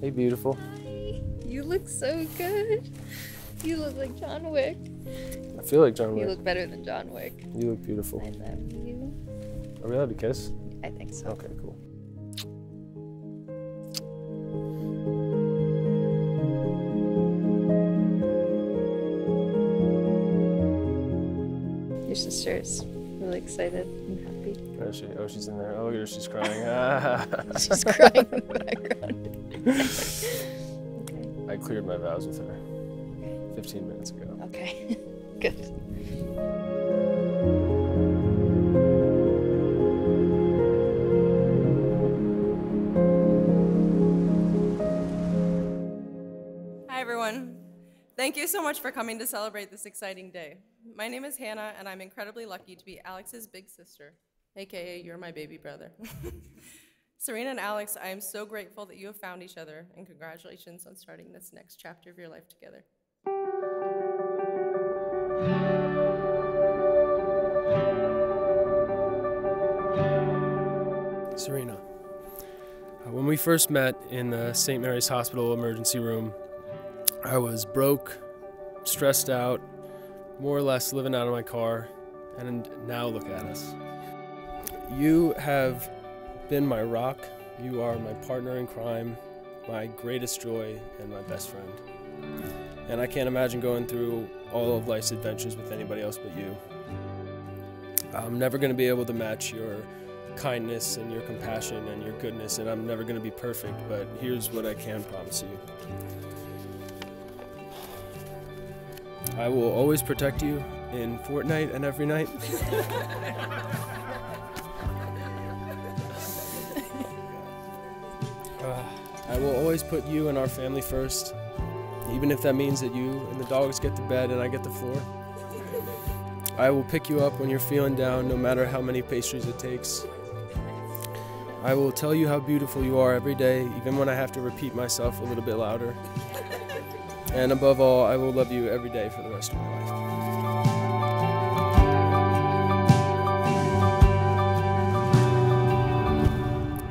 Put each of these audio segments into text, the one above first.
Hey, beautiful. You look so good. You look like John Wick. I feel like John Wick. You look better than John Wick. You look beautiful. I love you. Are we allowed to kiss? I think so. Okay, cool. Your sister's really excited and happy. Oh, she, oh, she's in there. Oh, look at her. She's crying. She's crying in the background. I cleared my vows with her 15 minutes ago. Okay. Good. Hi, everyone. Thank you so much for coming to celebrate this exciting day. My name is Hannah, and I'm incredibly lucky to be Alex's big sister, aka you're my baby brother. Sareena and Alex, I am so grateful that you have found each other, and congratulations on starting this next chapter of your life together. Sareena, uh, when we first met in the St. Mary's Hospital emergency room, I was broke, stressed out, more or less living out of my car, and now look at us. You have been my rock. You are my partner in crime, my greatest joy, and my best friend. And I can't imagine going through all of life's adventures with anybody else but you. I'm never going to be able to match your kindness and your compassion and your goodness, and I'm never going to be perfect, but here's what I can promise you. I will always protect you in Fortnite and every night. I will always put you and our family first, even if that means that you and the dogs get the bed and I get the floor. I will pick you up when you're feeling down, no matter how many pastries it takes. I will tell you how beautiful you are every day, even when I have to repeat myself a little bit louder. And above all, I will love you every day for the rest of my life.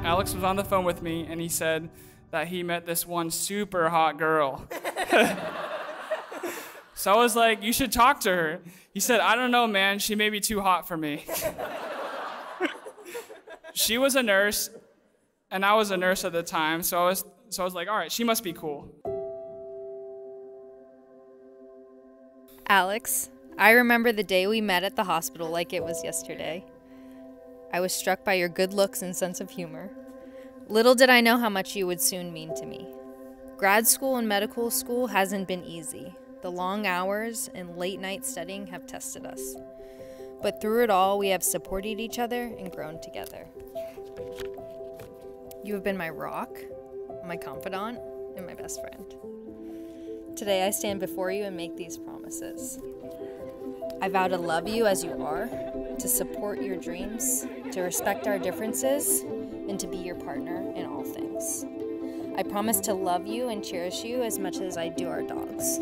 Alex was on the phone with me and he said that he met this one super hot girl. so I was like, You should talk to her. He said, I don't know, man. She may be too hot for me. she was a nurse and I was a nurse at the time. So I was, so I was like, All right, she must be cool. Alex, I remember the day we met at the hospital like it was yesterday. I was struck by your good looks and sense of humor. Little did I know how much you would soon mean to me. Grad school and medical school hasn't been easy. The long hours and late night studying have tested us. But through it all, we have supported each other and grown together. You have been my rock, my confidant, and my best friend. Today I stand before you and make these promises. I vow to love you as you are, to support your dreams, to respect our differences, and to be your partner in all things. I promise to love you and cherish you as much as I do our dogs.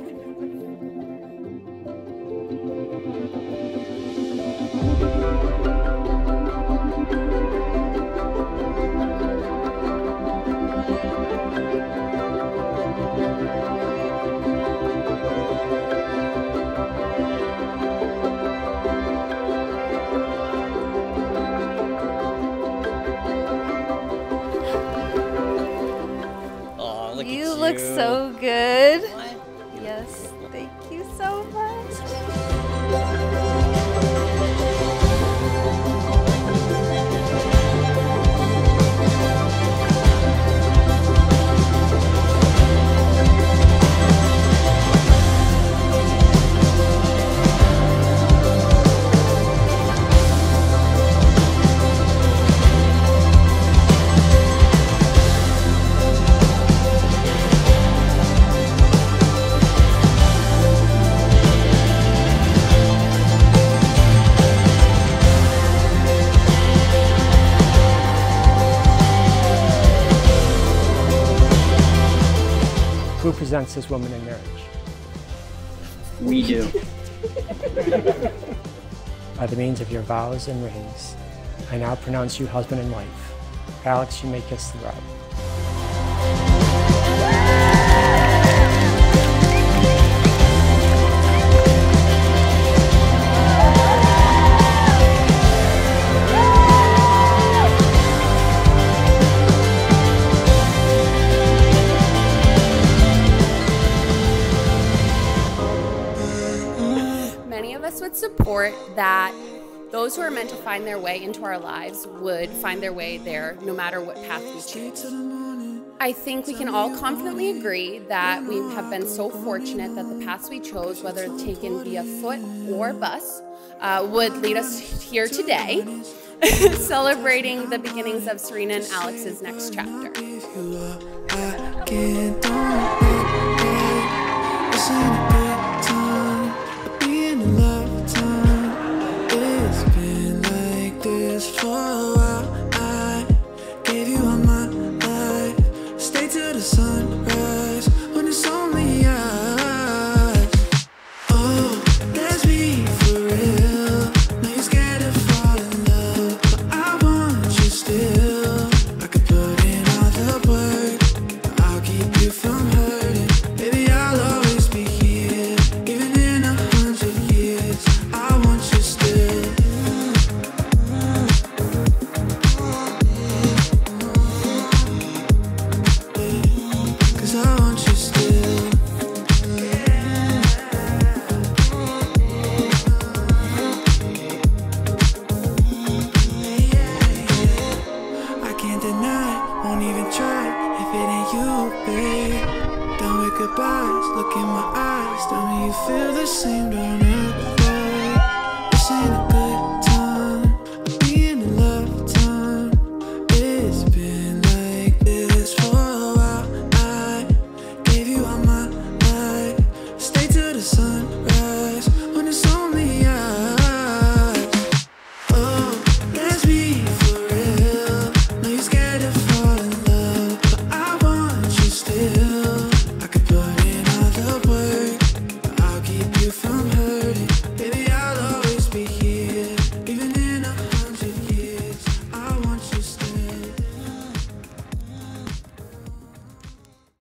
so good. Who presents this woman in marriage? We do. By the means of your vows and rings, I now pronounce you husband and wife, Alex, you may kiss the bride. Of us would support that those who are meant to find their way into our lives would find their way there no matter what path we choose. I think we can all confidently agree that we have been so fortunate that the paths we chose, whether taken via foot or bus, uh, would lead us here today, celebrating the beginnings of Sareena and Alex's next chapter. Goodbyes, look in my eyes, tell me you feel the same, don't ever